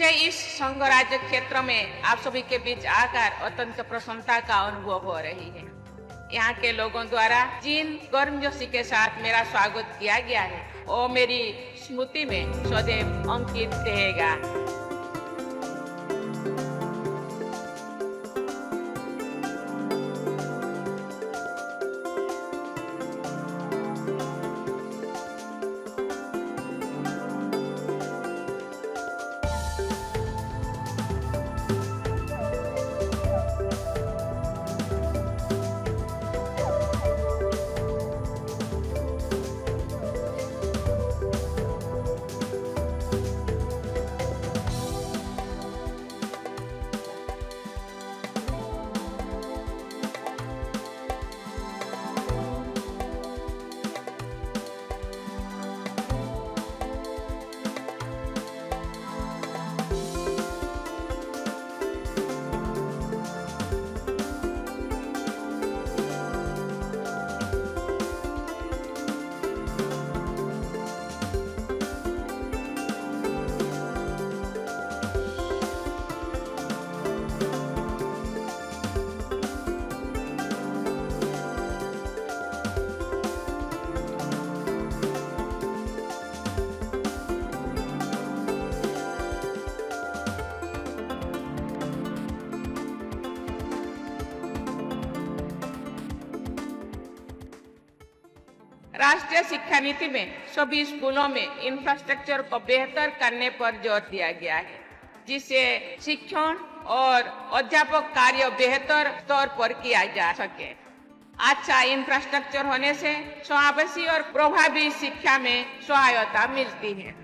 मुझे इस संघ राज्य क्षेत्र में आप सभी के बीच आकर अत्यंत प्रसन्नता का अनुभव हो रही है। यहाँ के लोगों द्वारा जिन गर्मजोशी के साथ मेरा स्वागत किया गया है, वो मेरी स्मृति में सदैव अंकित रहेगा। राष्ट्रीय शिक्षा नीति में सभी स्कूलों में इंफ्रास्ट्रक्चर को बेहतर करने पर ज़ोर दिया गया है जिससे शिक्षण और अध्यापक कार्य बेहतर स्तर पर किया जा सके। अच्छा इंफ्रास्ट्रक्चर होने से समावेशी और प्रभावी शिक्षा में सहायता मिलती है।